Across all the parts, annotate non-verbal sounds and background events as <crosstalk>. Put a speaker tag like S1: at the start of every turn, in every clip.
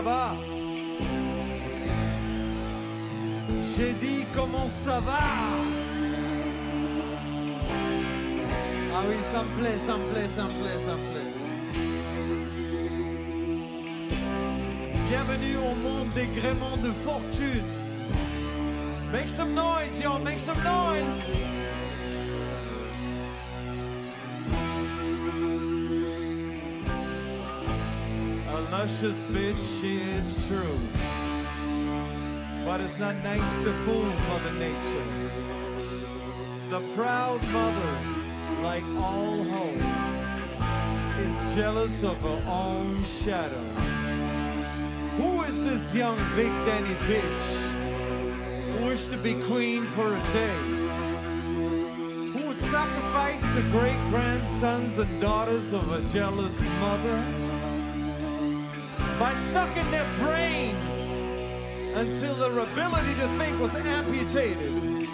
S1: ça va J'ai dit comment ça va Ah oui, ça me plaît, ça me plaît, ça me plaît, ça me plaît. Bienvenue au monde des gréements de fortune. Make some noise, y'all, make some noise. A luscious bitch, she is true. But it's not nice to fool Mother Nature. The proud mother, like all hoes, is jealous of her own shadow. Who is this young Big Danny bitch who wished to be queen for a day? Who would sacrifice the great grandsons and daughters of a jealous mother by sucking their brains until their ability to think was amputated,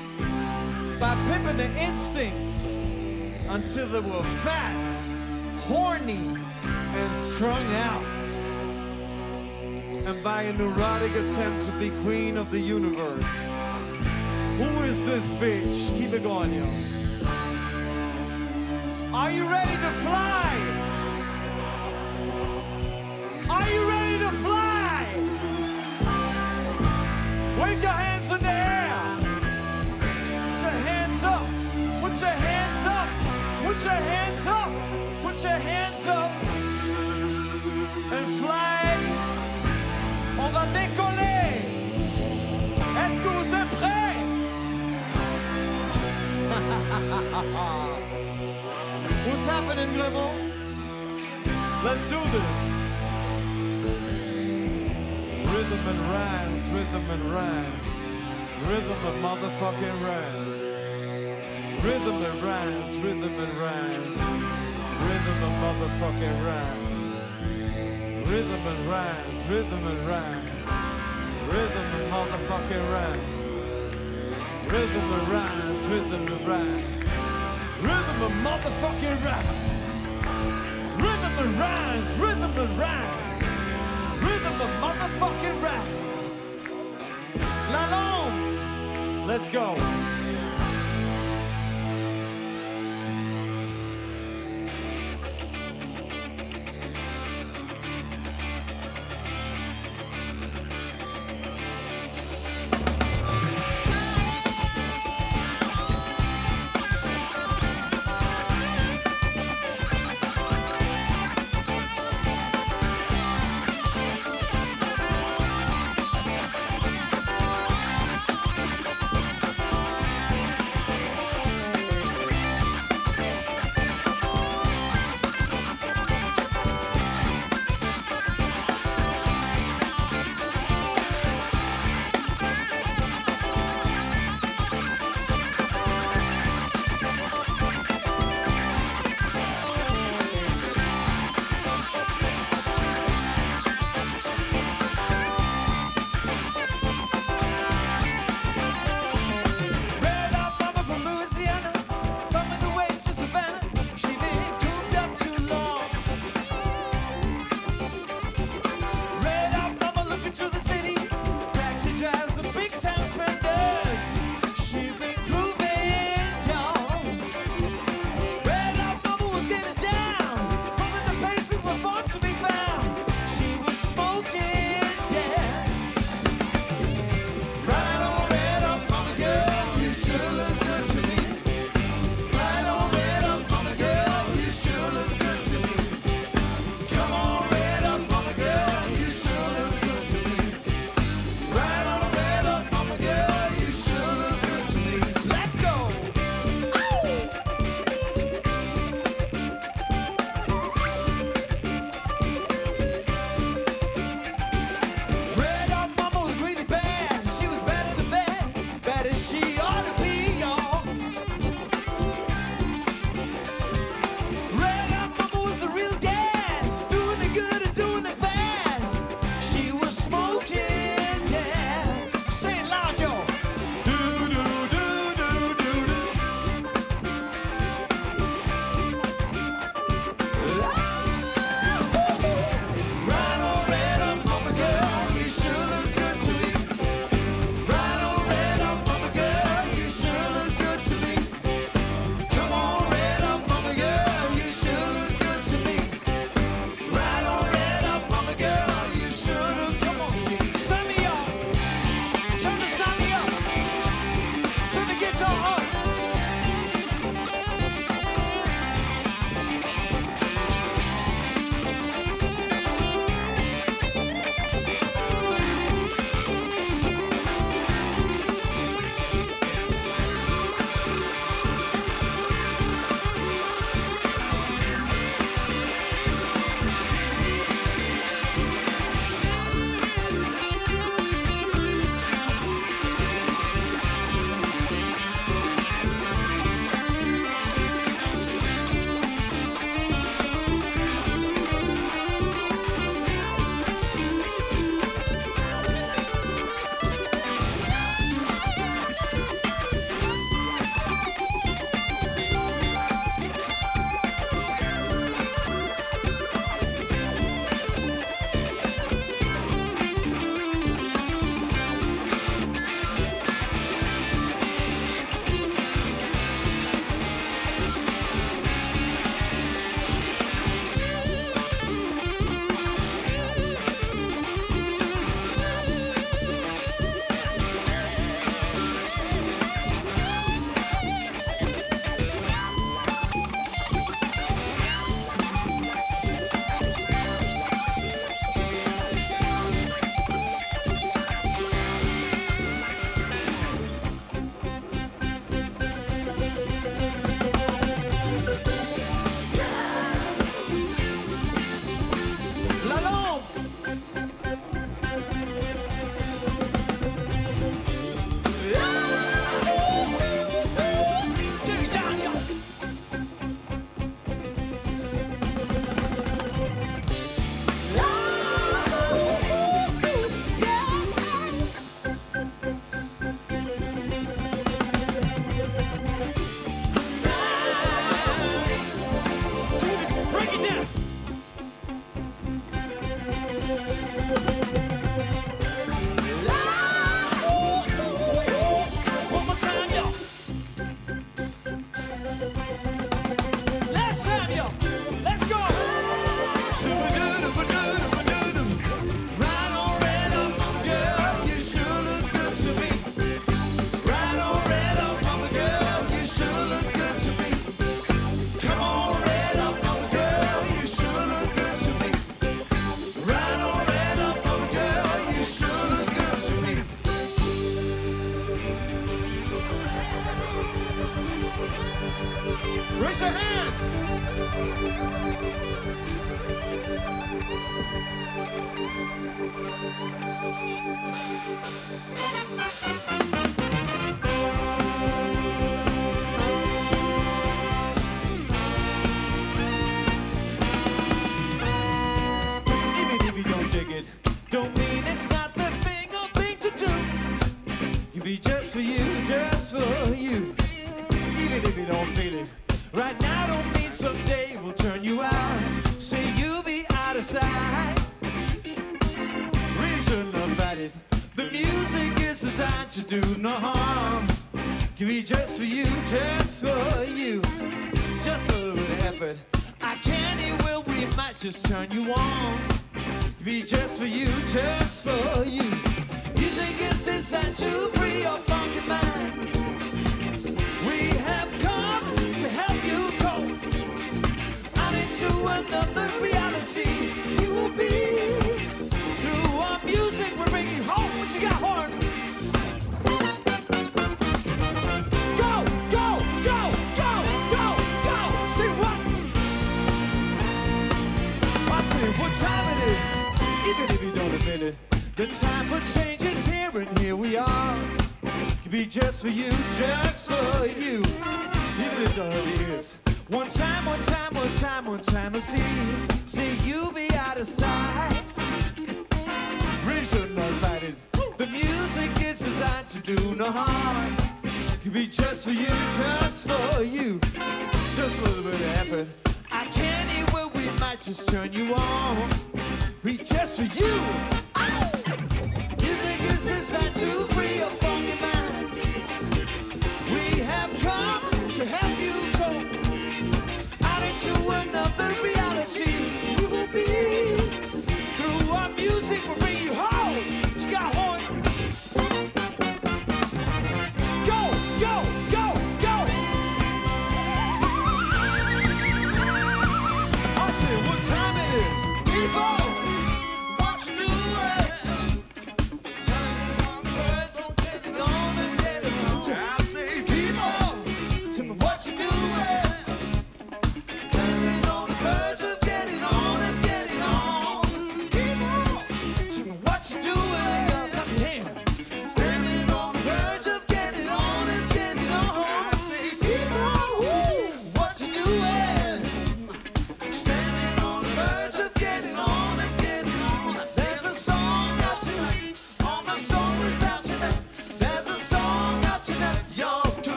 S1: by pimping their instincts until they were fat, horny, and strung out and by a neurotic attempt to be queen of the universe. Who is this bitch? Keep it going, yo. Are you ready to fly? Wave your hands in the air. Put your hands up. Put your hands up. Put your hands up. Put your hands up. And fly. On va décoller. Est-ce que vous êtes prêts? <laughs> What's happening, Clement? Let's do this. Rhythm and rhymes, rhythm and rhymes, rhythm and motherfucking rhymes. Rhythm and rhymes, rhythm and rhymes, rhythm and motherfucking rhymes. Rhythm and rhymes, rhythm and rhymes, rhythm and motherfucking rhymes. Rhythm and rhymes, rhythm and rhymes, rhythm and motherfucking rhymes. Rhythm and rhymes, rhythm and rhymes, and motherfucking let's go.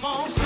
S1: Come on,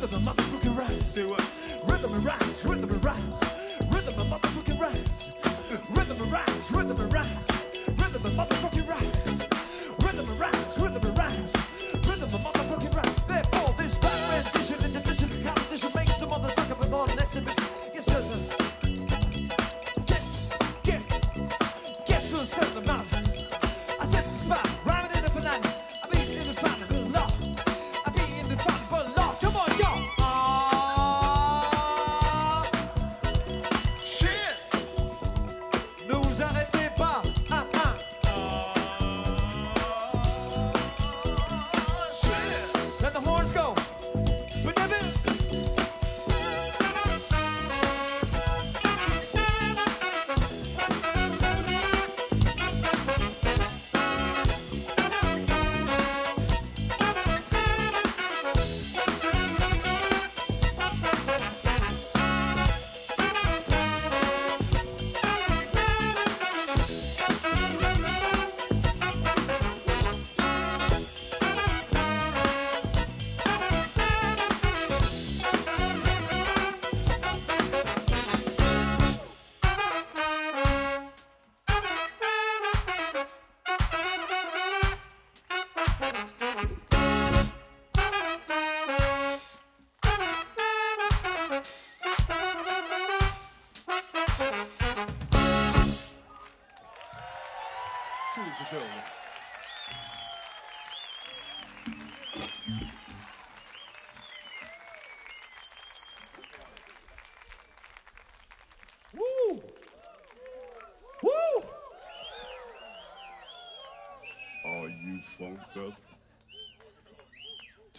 S1: rhythm and motherfucking rhymes. Do what? Rhythm and rhymes, rhythm and
S2: rhymes.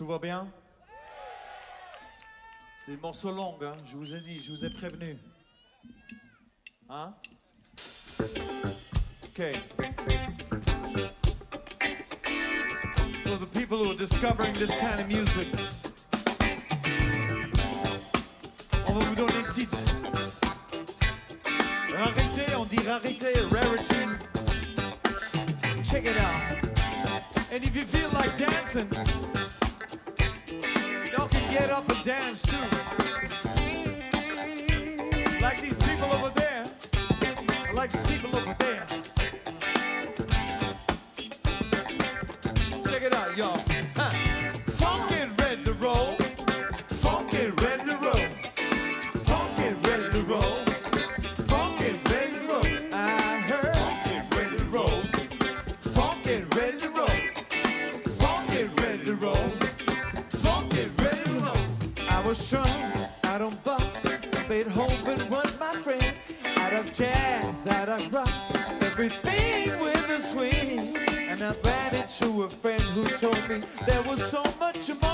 S1: Tout va bien? C'est des morceaux longs, hein, je vous ai dit, je vous ai prévenu. Hein? Okay. For the people who are discovering this kind of music, on va vous donner le titre. Rarité, on dit rarité, rarity. Check it out. And if you feel like dancing, told me there was so much more.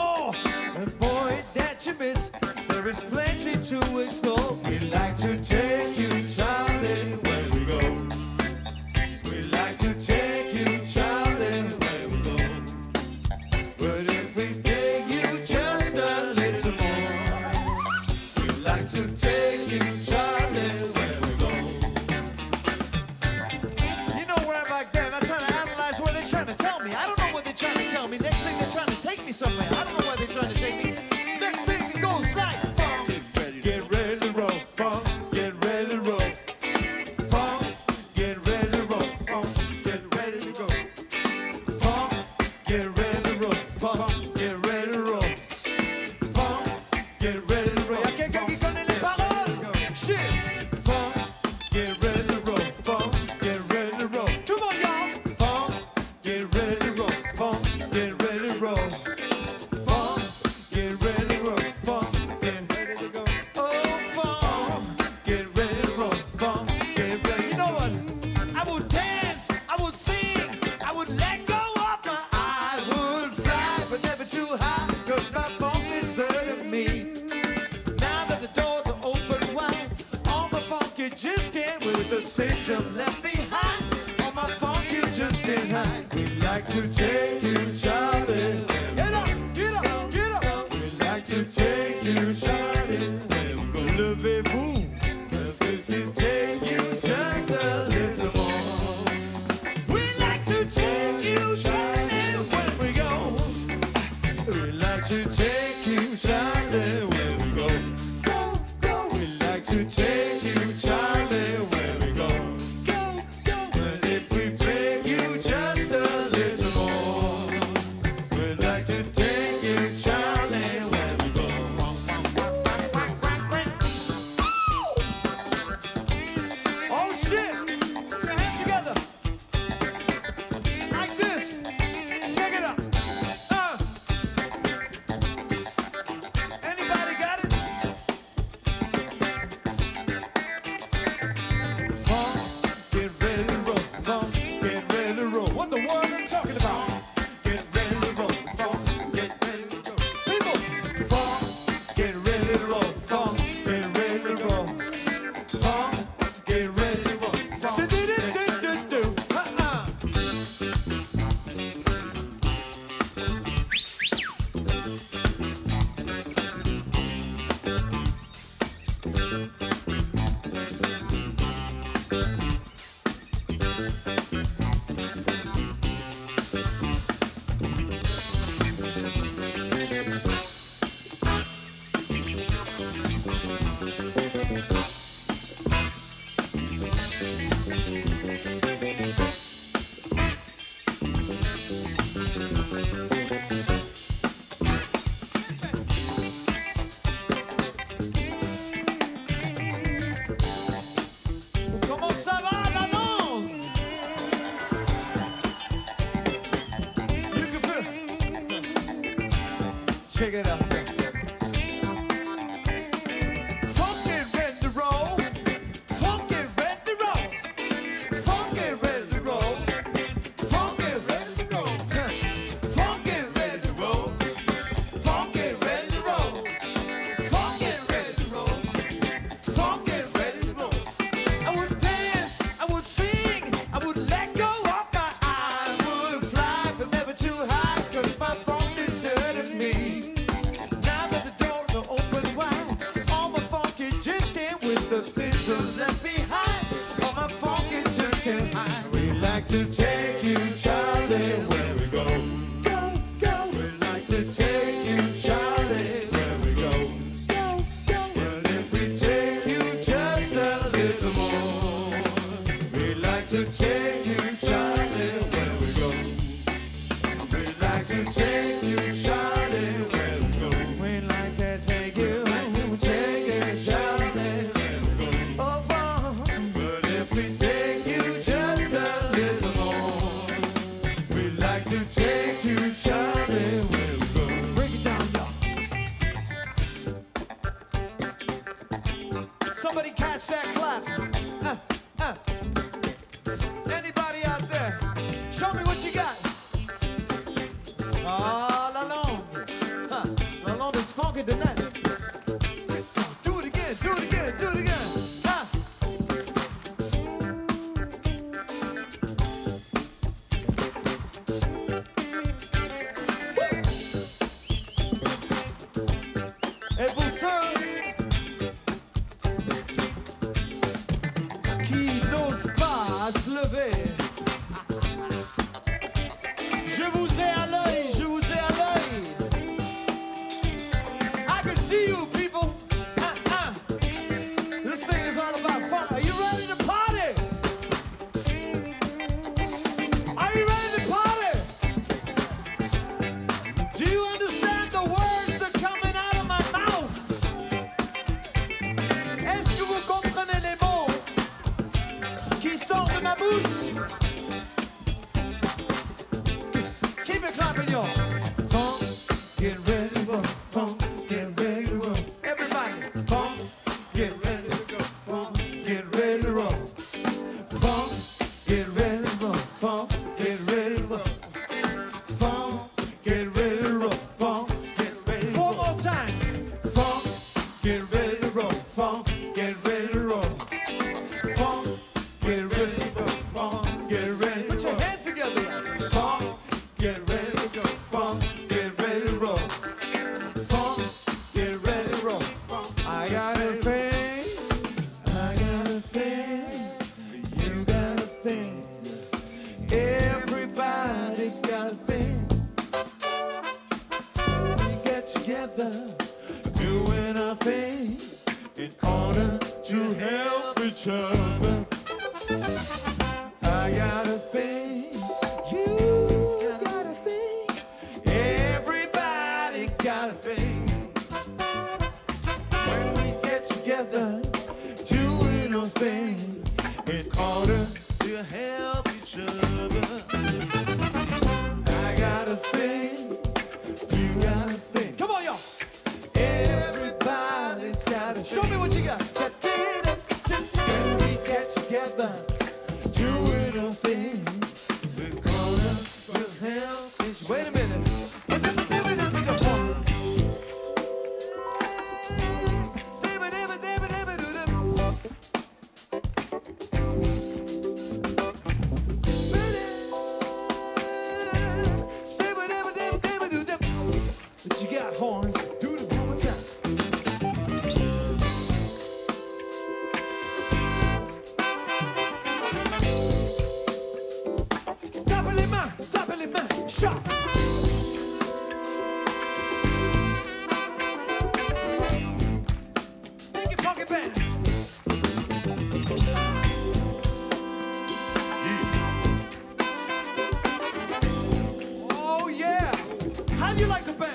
S1: You like the band?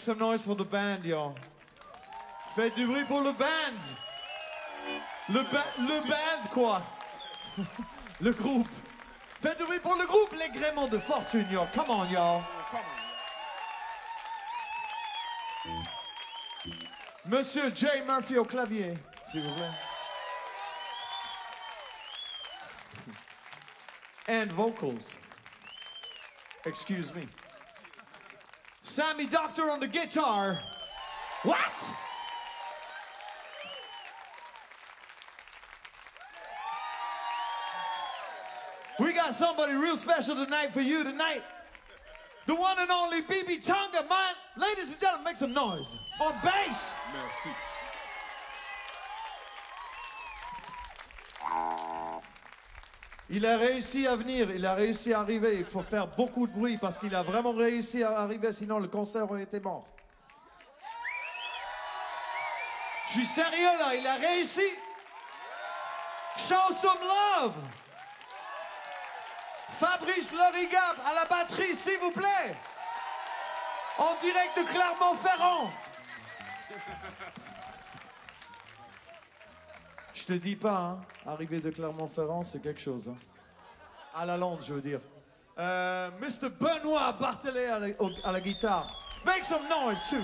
S1: Make some noise for the band, y'all. Faites du bruit pour le band. Le, ba- le band, quoi. <laughs> le groupe. Faites du bruit pour le groupe, les gréments de fortune, y'all. Come on, y'all. Monsieur Jay Murphy au clavier, s'il vous plaît. And vocals. Excuse me. Samy Docteur on the guitar. What? We got somebody real special tonight for you tonight. The one and only BB Tanga, man. Ladies and gentlemen, make some noise. On bass.
S2: Merci.
S1: Il a réussi à venir, il a réussi à arriver. Il faut faire beaucoup de bruit parce qu'il a vraiment réussi à arriver, sinon le concert aurait été mort. Je suis sérieux là, il a réussi. Show some love. Fabrice Lorigap à la batterie, s'il vous plaît. En direct de Clermont-Ferrand. Je te dis pas, hein, arriver de Clermont-Ferrand, c'est quelque chose. hein. À la Londres, je veux dire. Euh, Mr. Benoît Barthelet à la, au- à la guitare. Make some noise too.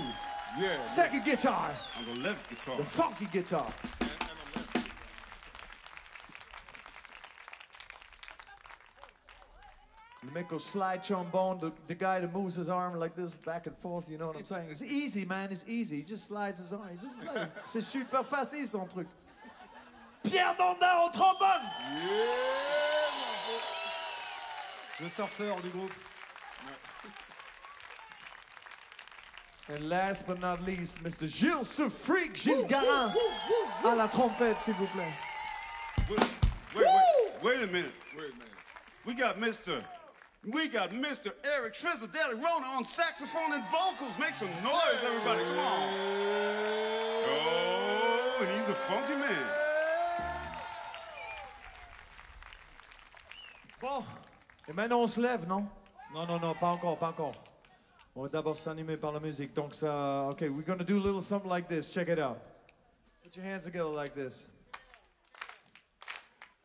S2: Yeah.
S1: Second guitar,
S2: On the left guitar.
S1: the funky guitar. You make a slide trombone, the, the guy that moves his arm like this back and forth, you know what I'm saying? It's easy, man, it's easy. He just slides his arm. He just slides. C'est super facile, son truc. Pierre Dandin au trombone!
S3: Le surfeur du groupe.
S1: And last but not least, Mr. Gilles Freak, Gilles Garin, à la trompette, s'il vous plaît.
S2: Wait, wait, wait, wait a minute. Wait a minute. We got Mr. We got Mr. Eric Trizzadelli Rohner on saxophone and vocals. Make some noise, everybody. Come on. Oh, and he's a funky man.
S1: Bon, et maintenant on se lève, non? Non, non, non, pas encore, pas encore. On va d'abord s'animer par la musique. Donc ça, okay, we're gonna do a little something like this. Check it out. Put your hands together like this.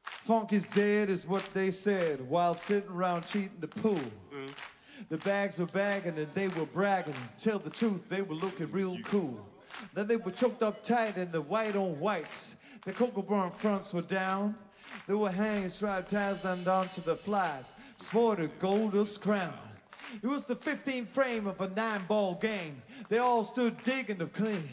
S1: Funk is dead is what they said while sitting around cheating the pool. Mm-hmm. The bags were bagging and they were bragging. Tell the truth, they were looking real cool. Then they were choked up tight in the white on whites. The cocoa brown fronts were down. They were hanging striped ties down down to the flies. Sported goldust crown. It was the 15th frame of a nine ball game. They all stood digging the clean.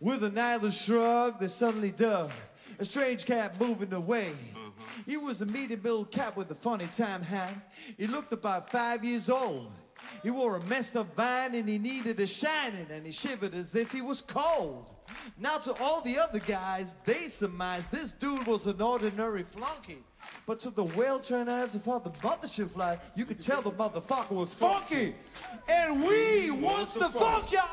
S1: With a nihilist shrug, they suddenly dug a strange cat moving away. Mm-hmm. He was a medium built cat with a funny time hat. He looked about five years old. He wore a messed up vine and he needed a shining and he shivered as if he was cold. Now to all the other guys, they surmised this dude was an ordinary flunky. But to the well-trained eyes of other mothership fly, you could tell the motherfucker was funky. And we wants the funk, y'all.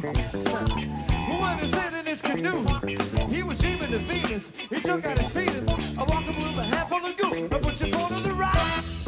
S1: One is sitting in his canoe. He was dreaming of Venus. He took out his penis. I walk him with a half of the goose. I put you on the rock.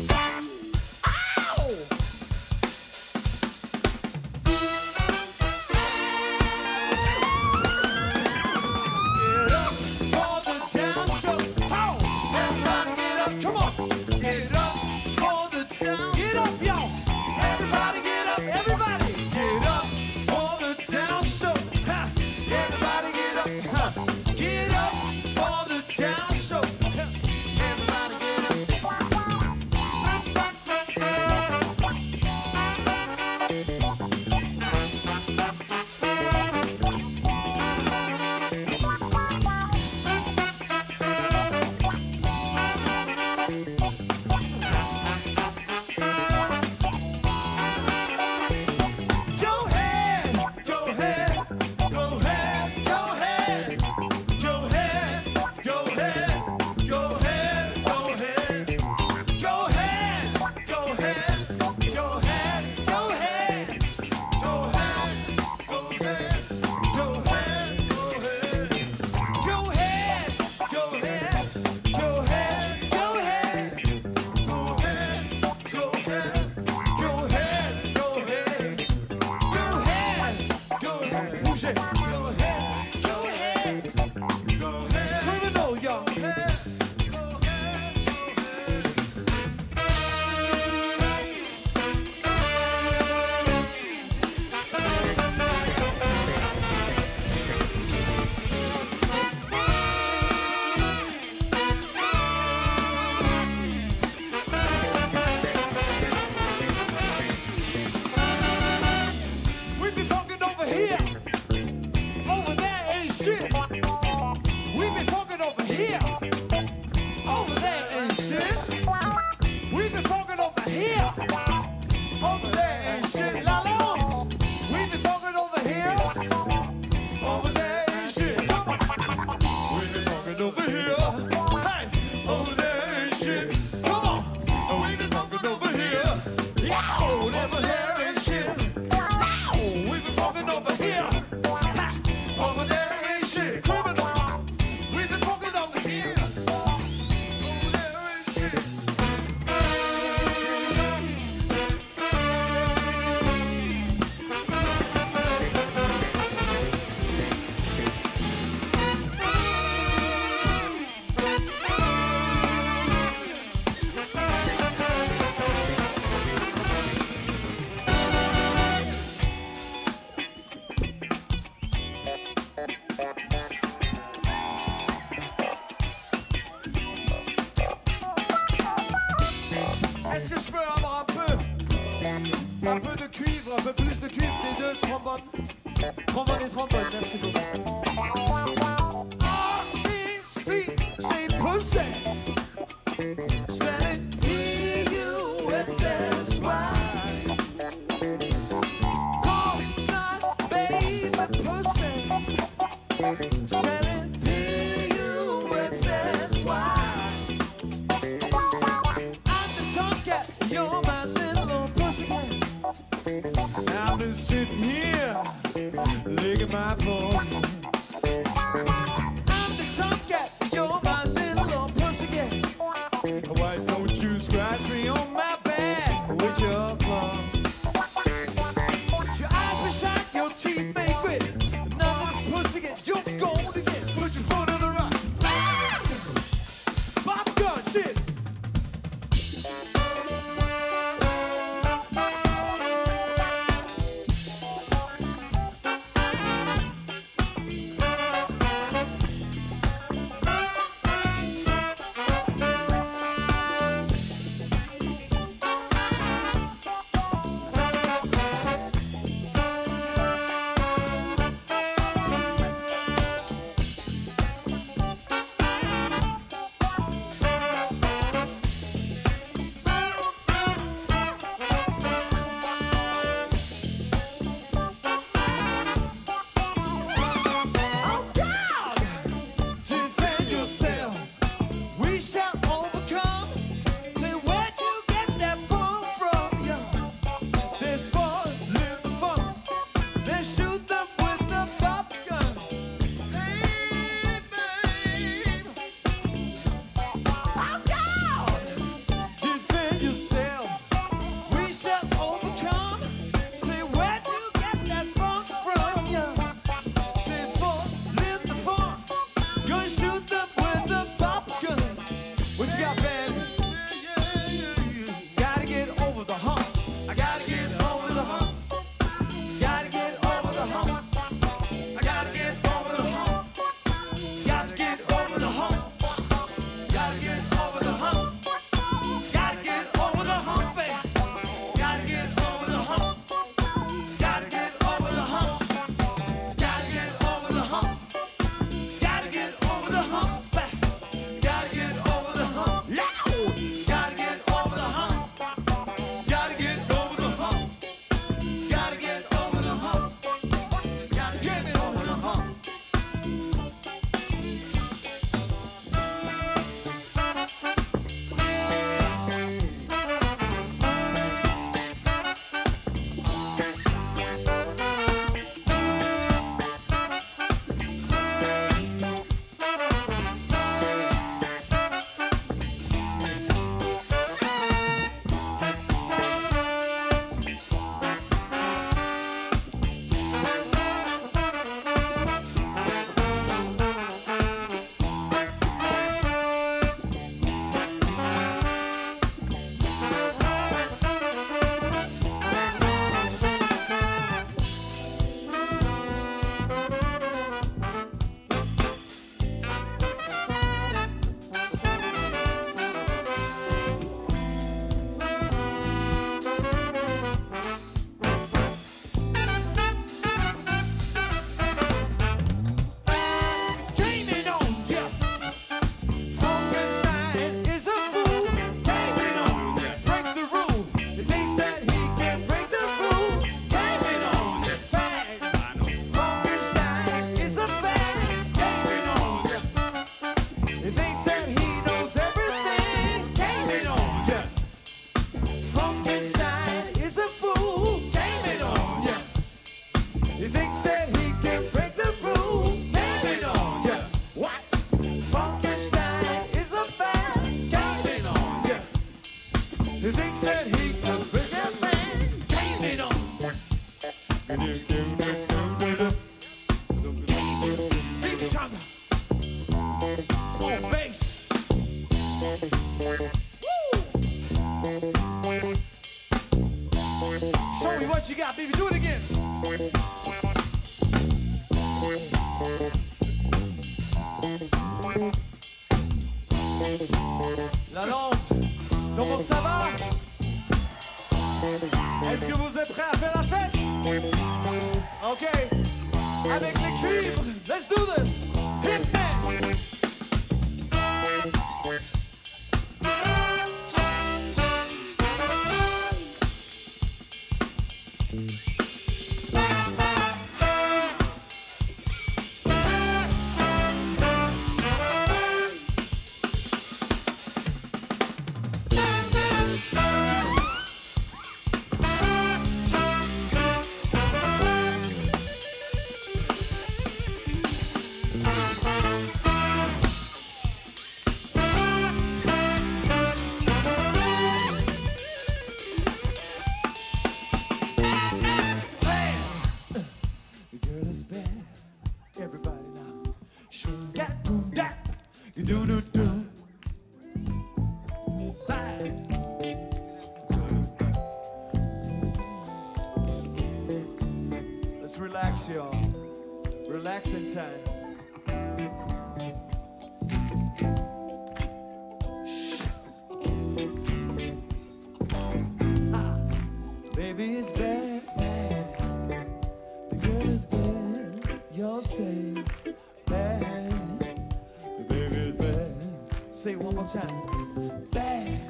S1: more time. Bad,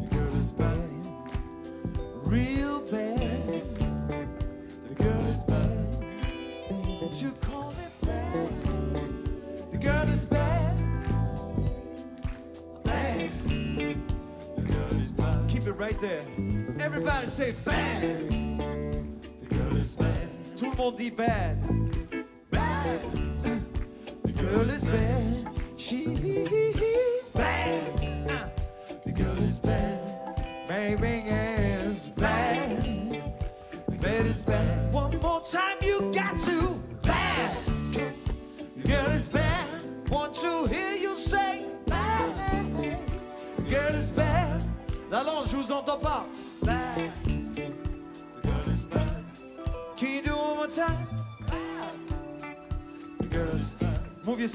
S1: the girl is bad, real bad. The girl is bad. Don't You call it bad. The girl is bad. Bad. The girl is bad. Keep it right there. Everybody say bad. The girl is bad. Tout le monde dit bad.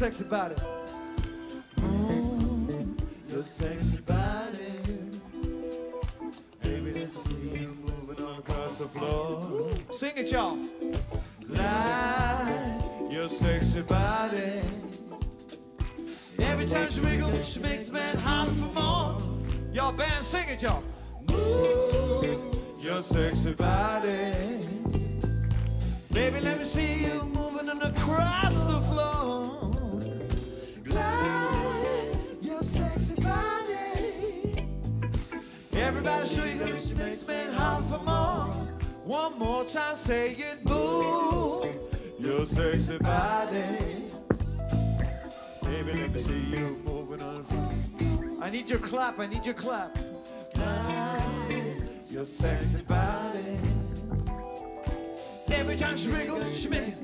S1: sex about it. I need your clap. Life, your sexy body. Every time she wriggles, she makes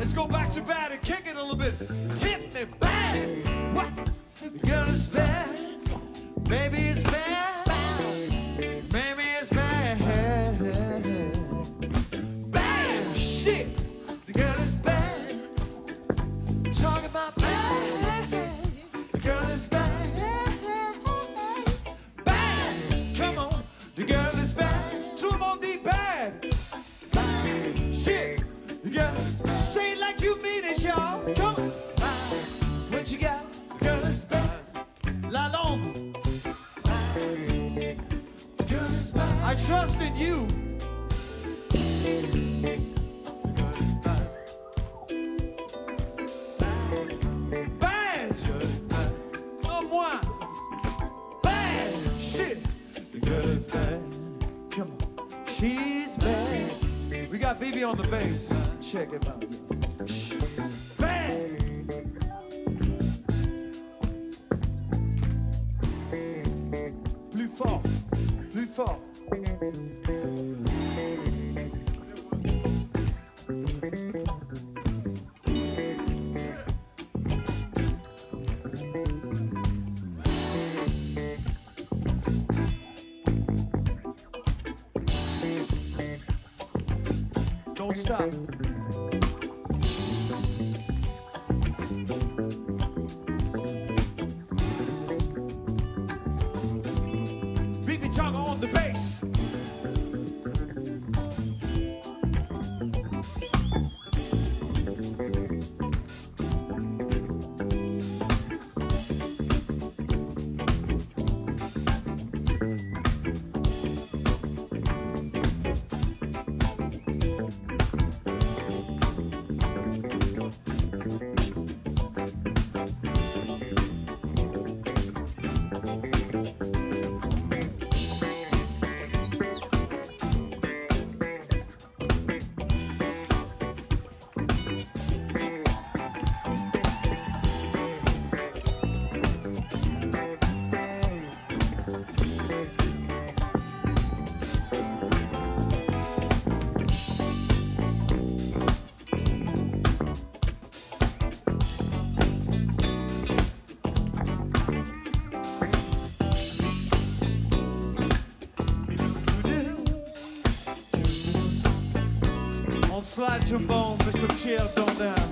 S1: Let's go back to bat and kick it a little bit. Hit me bad. What? The girl is bad. Maybe it's slide trombone, Mr. Pierre Dandin. Check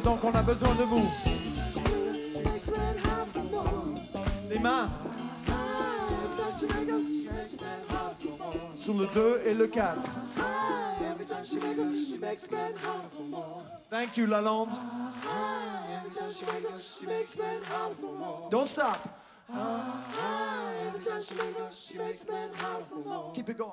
S1: qui allez finir, donc on a besoin de vous. Les mains. Sur le 2 et le 4. Thank you, La Londe. Don't stop. Keep it going.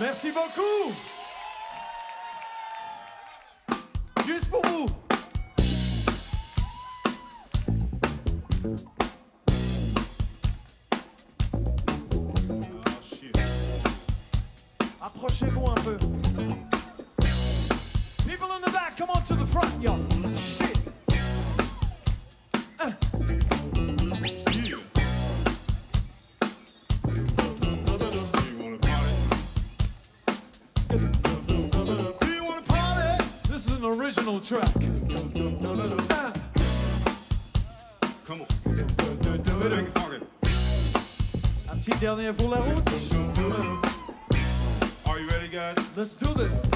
S1: Merci beaucoup. Juste pour vous. Approchez-vous un peu. People in the back, come on to the front, yo. Original track.
S2: Come on. Make it funky.
S1: un petit dernier pour la route.
S2: Are you ready, guys?
S1: Let's do this.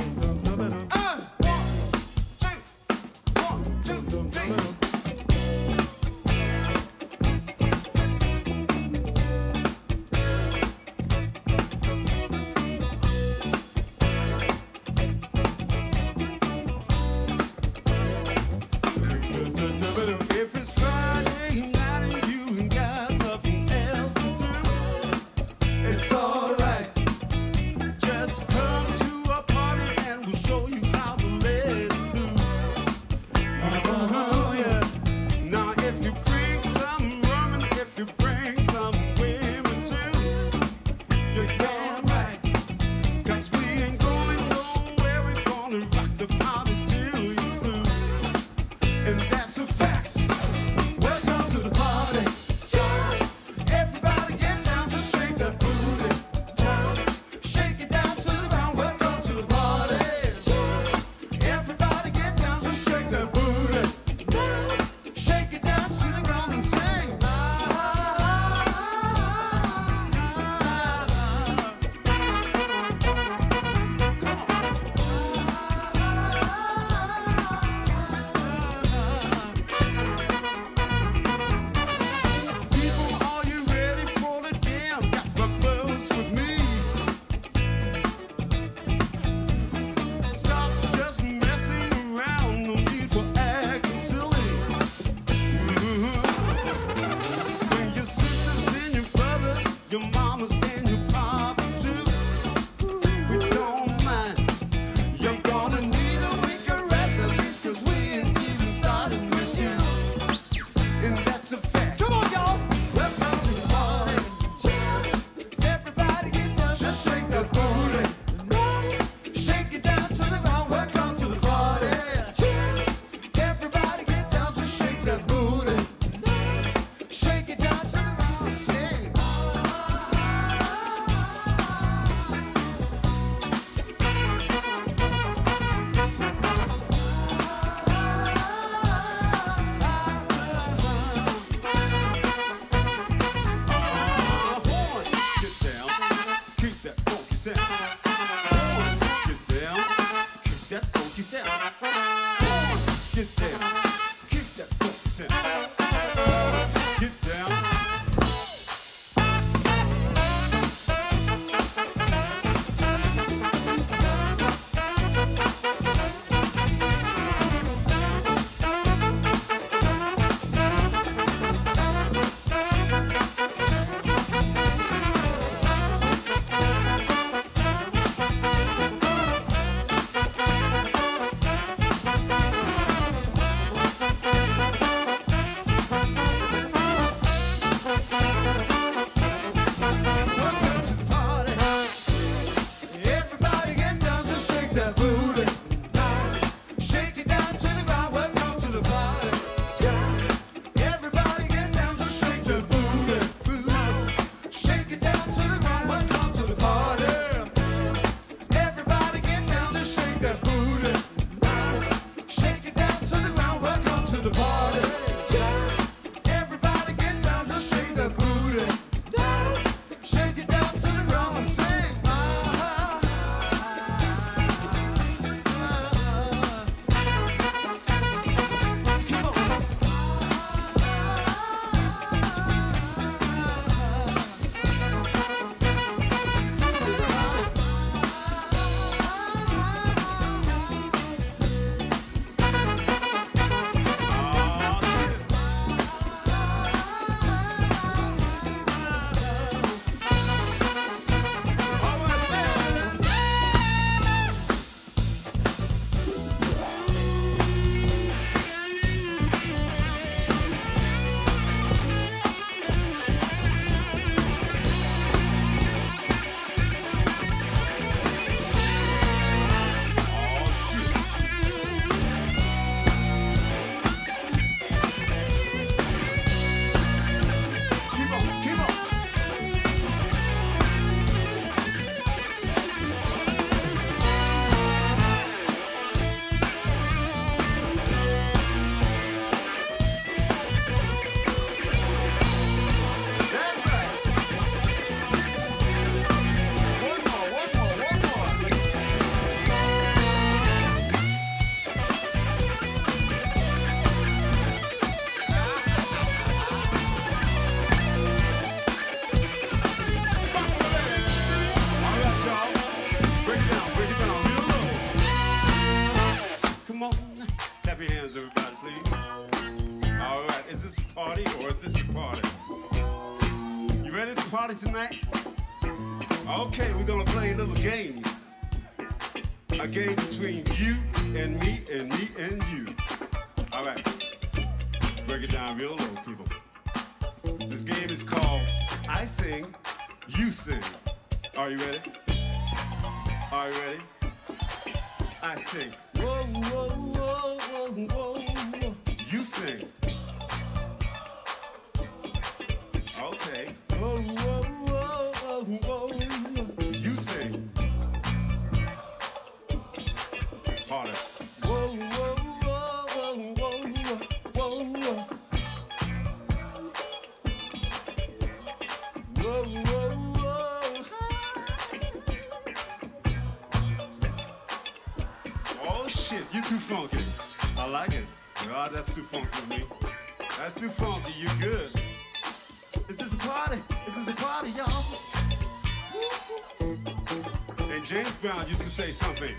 S2: Say something.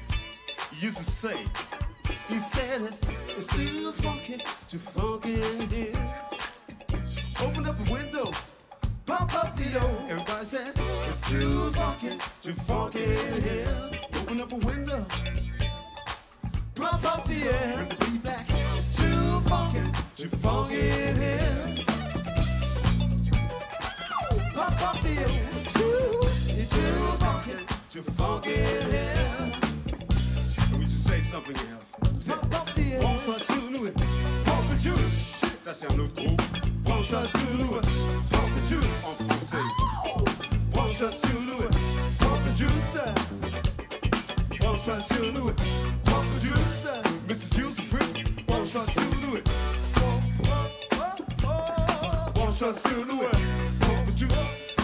S2: He used to say, he said it, it's too funky, too funky in here. Open up the window, pump up the O. Everybody said, it's too funky, too funky in here. Open up a window, pump up the air. Bring the back, it's too funky, too funky in here. Pump up the air, too, it's too funky, too funky in here. Something else. Pump up the air. Bonsoir sur pump the juice. Ça c'est un autre groupe. Bonsoir sur pump the juice. En français. Bonsoir sur pump the juice. Bonsoir sur pump the juice. Mr. Juice Fruit. Bonsoir sur. Bonsoir sur pump the juice.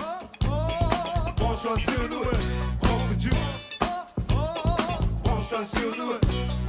S2: Bonsoir sur Bonsoir sur nous, pump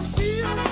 S2: I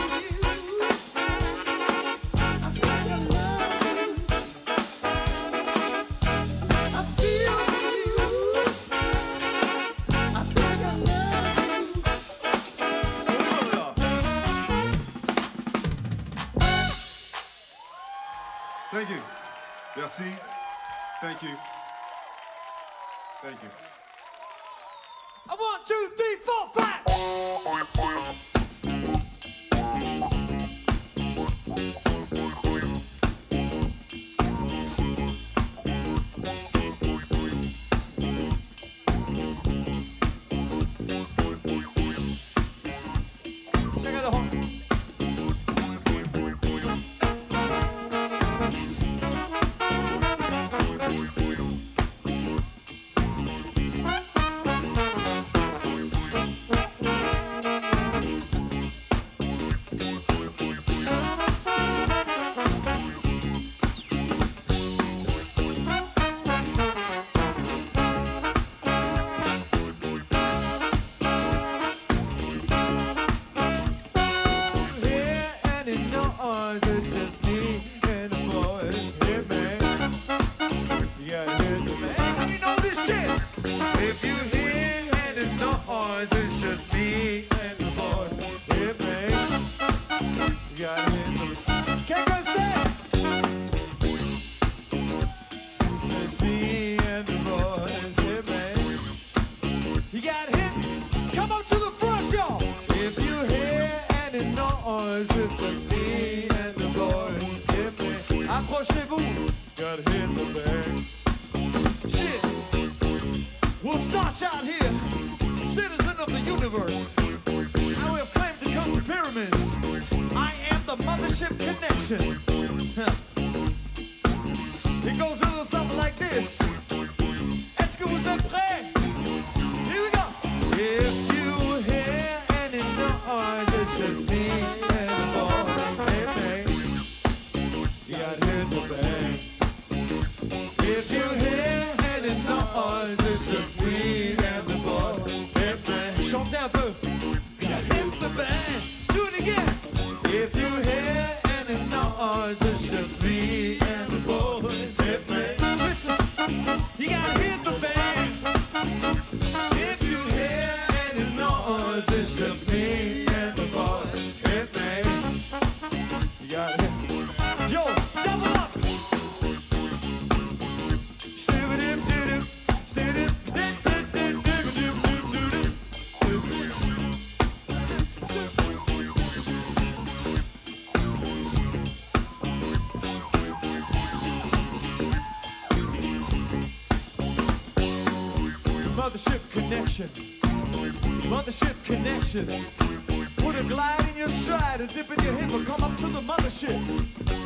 S1: mothership. Put a glide in your stride and dip in your hip or come up to the mothership.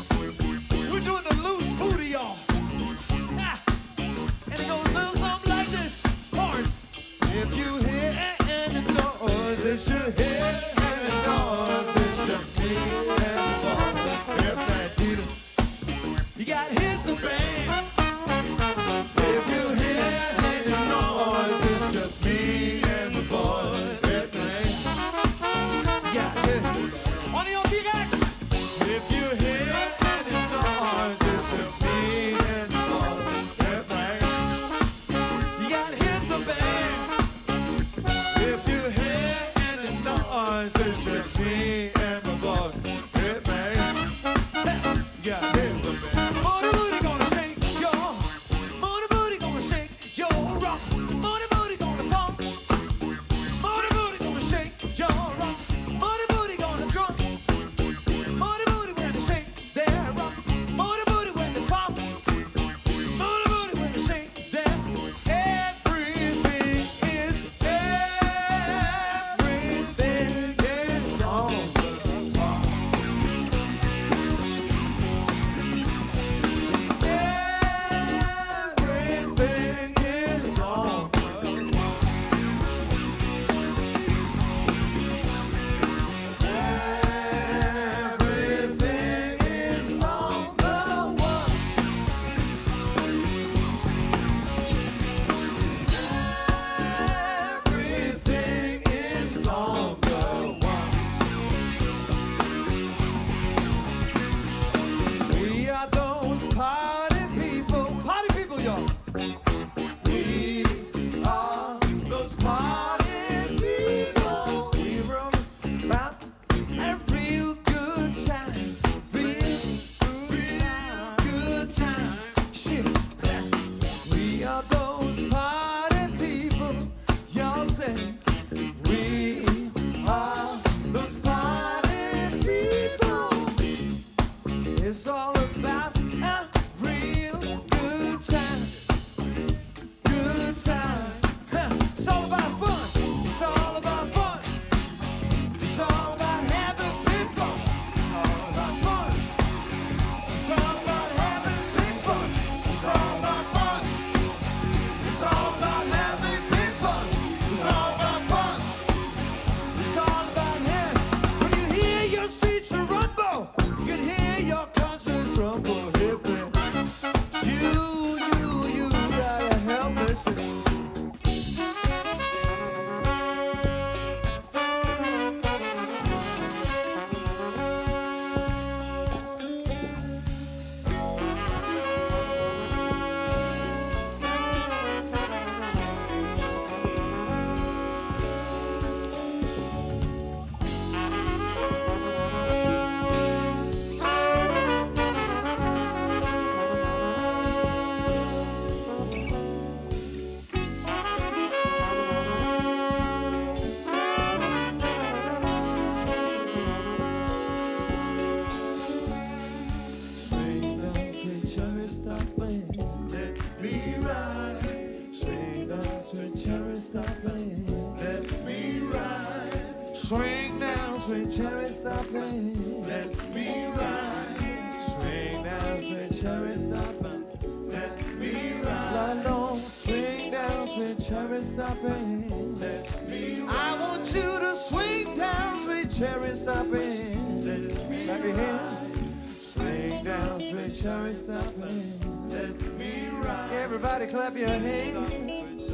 S1: stopping.
S2: I want you to swing down, sweet cherry stopping. Let me Clap your hands. Swing down, sweet cherry stopping.
S1: Let me ride.
S2: Everybody clap your hands.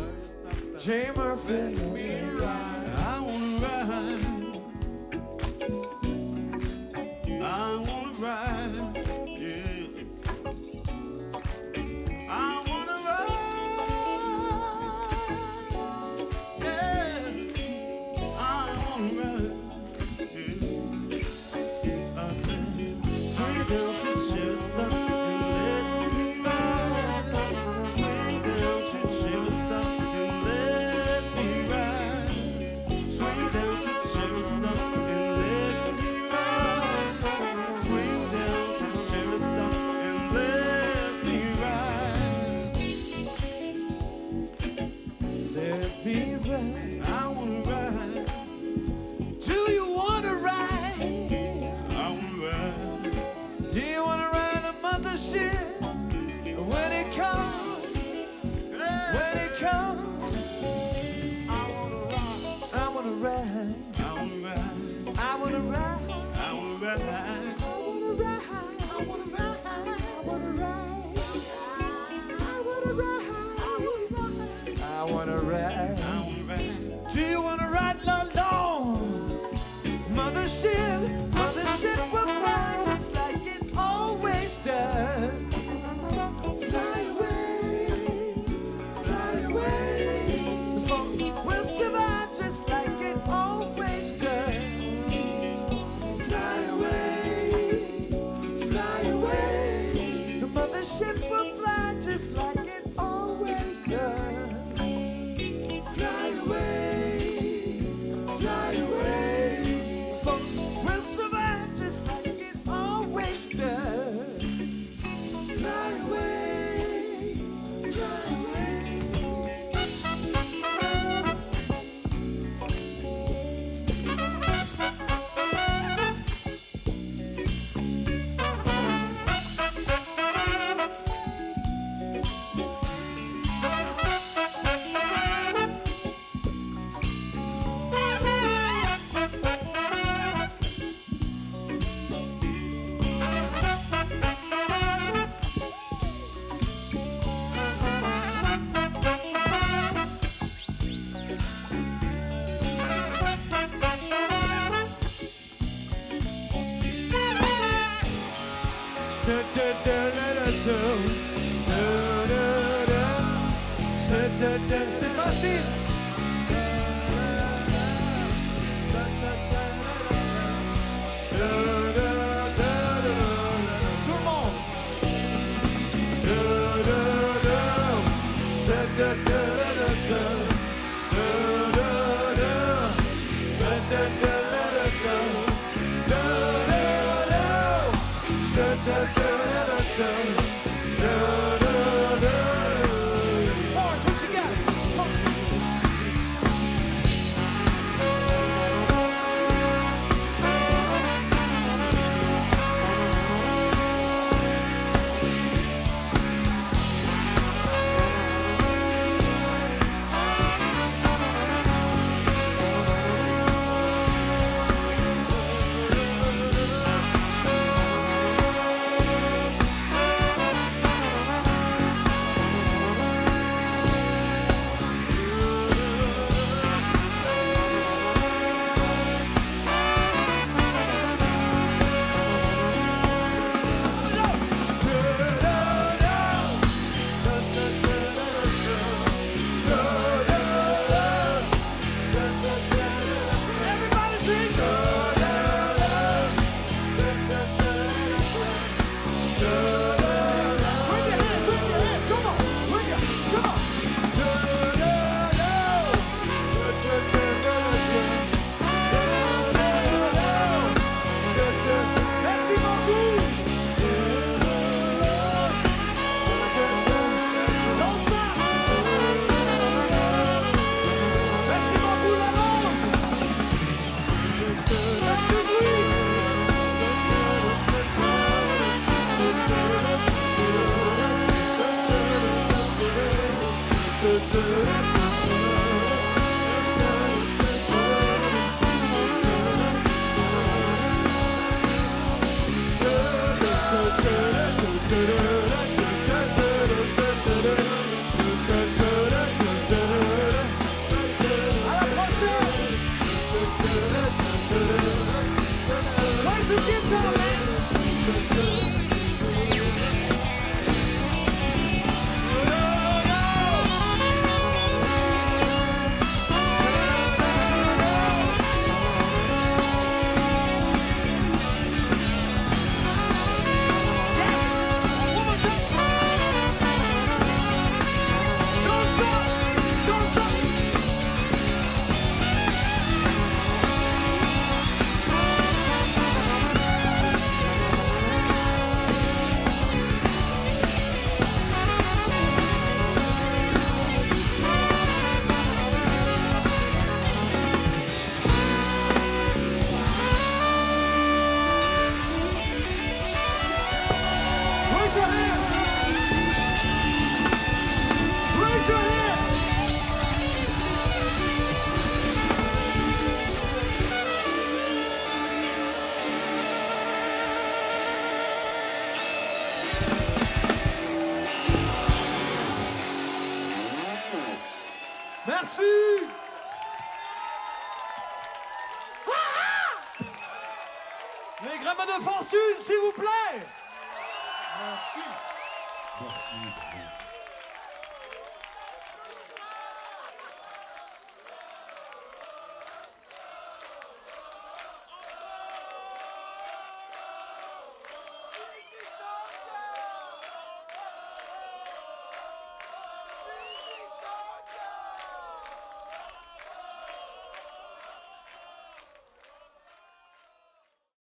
S2: Jay Murphy.
S1: Let me ride. right.